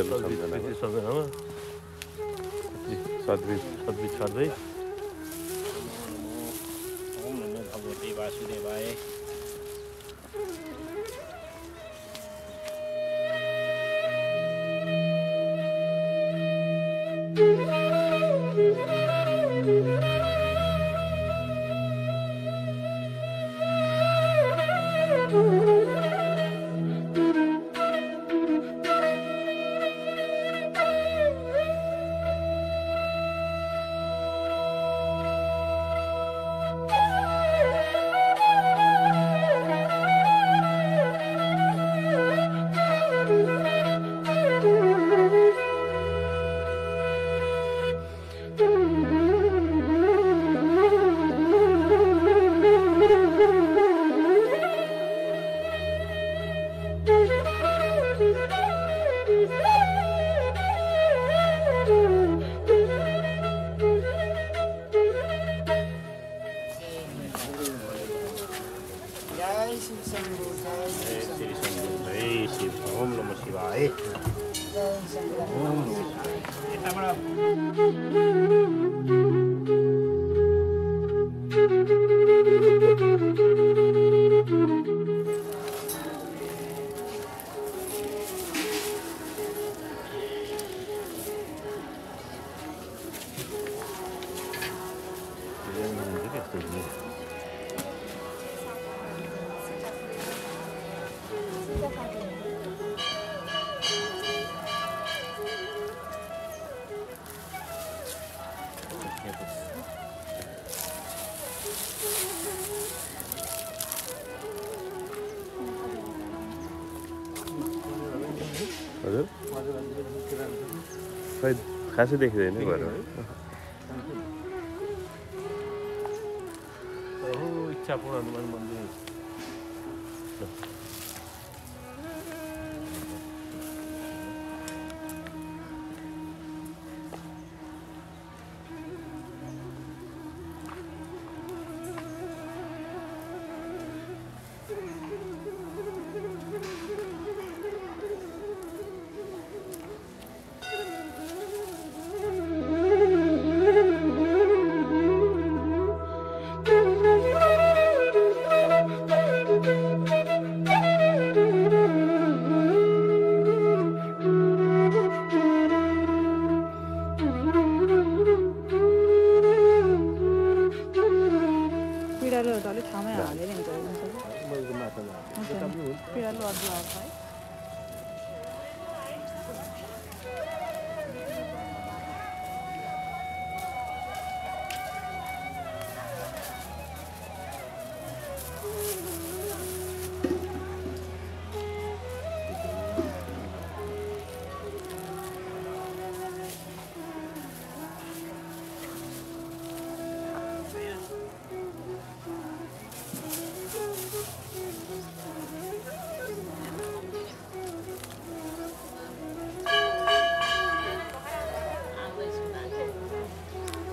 सम्झना सम्झनामा सद्विज सब्जी छर्दै भगवते वासुदेवाय शंभु जय जय शिव श्री शंभु शम्भु जय शिव ओम नमः शिवाय जय शंकर हजुर खासै देखिँदैन भएर हो इच्छापूर्ण हनुमान मन्दिर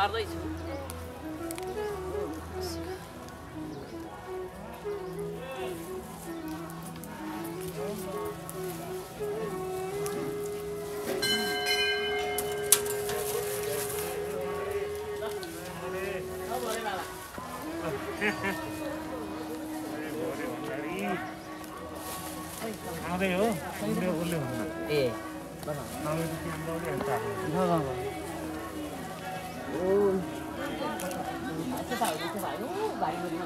छर्दैछु आउँदै हो उसले उसले भन्नु ए 오. 제발, 제발. 오, 많이 먹는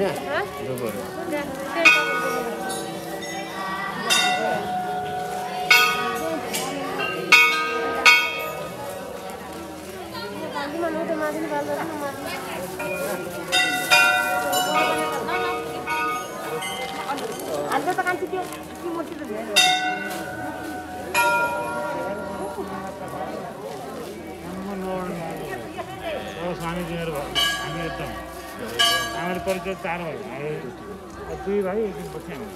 banyak? Bubur. Ada tekan sedikit, हाम्रो परिचय चार भयो। भाइ दुई भाइ एक दिनपछि हामी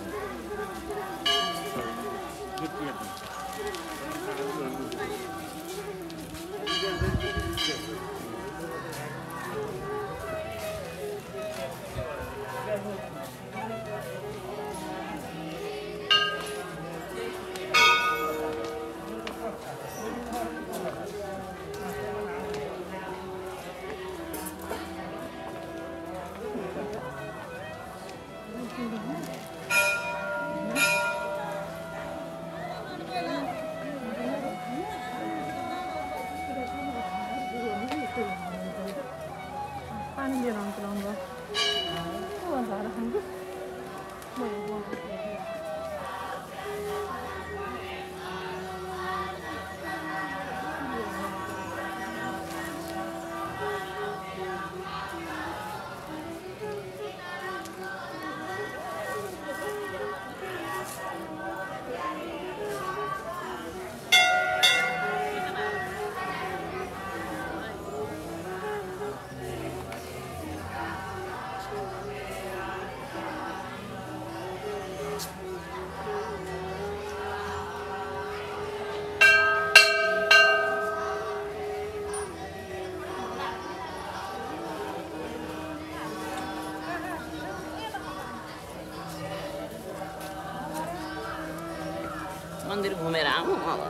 जाउँ अब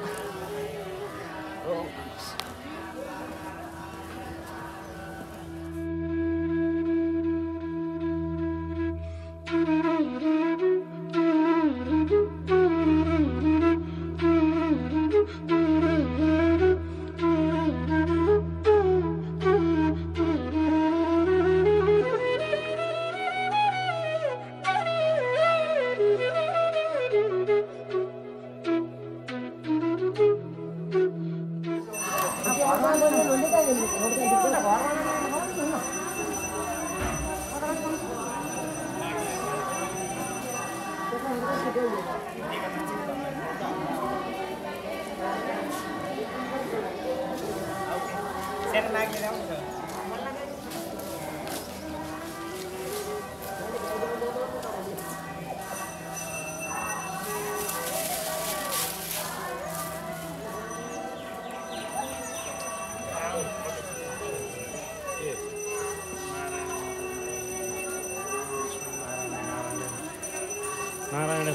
ओम सेट Share lagi.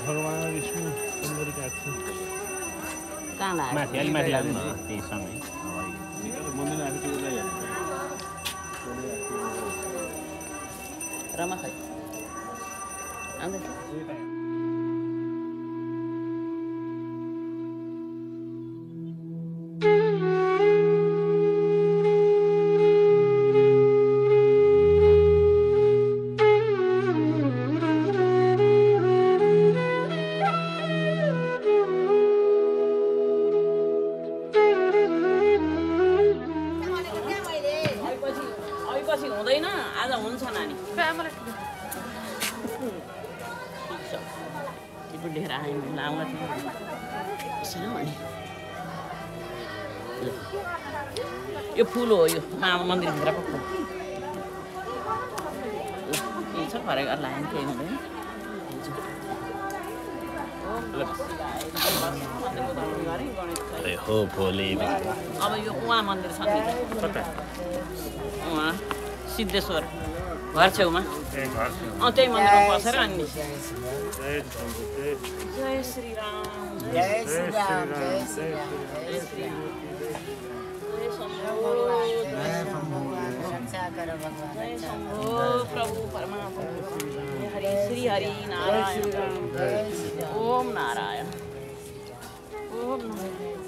भगवान् विष्णु सुन्दरी काट्छु कहाँ लाग्यो माथि अलिक माथि लाग्नु त्यही सँगै। रमा खै टिपु लिएर आयौँ लाउँला थियो यसो अनि ल। यो फुल हो यो मा मन्दिरभित्रको फुल केही छ गरेर लगायो भने केही हुँदैन अब यो उहाँ मन्दिर छ नि कता उहाँ सिद्धेश्वर घर छेउमा अँ त्यही मन्दिरमा बसेर अनि जय श्री राम जय श्री राम जय श्री राम जय श्री राम प्रभु परमात्मा हरि श्री हरि नारायण जय श्री राम ओम नारायण ओम नारायण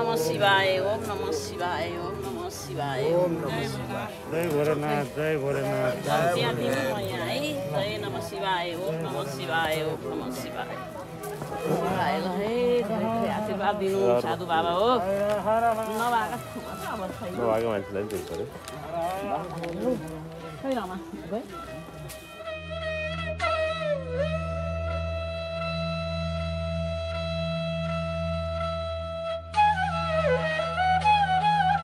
नमः शिवाय ओम नमः शिवाय ओम नमः शिवाय ओम नमः शिवाय जय भोलेनाथ जय भोलेनाथ जय नमः शिवाय ओम नमः शिवाय ओम नमः शिवाय आशीर्वाद दिनु साधु बाबा हो नभएका मान्छेलाई पनि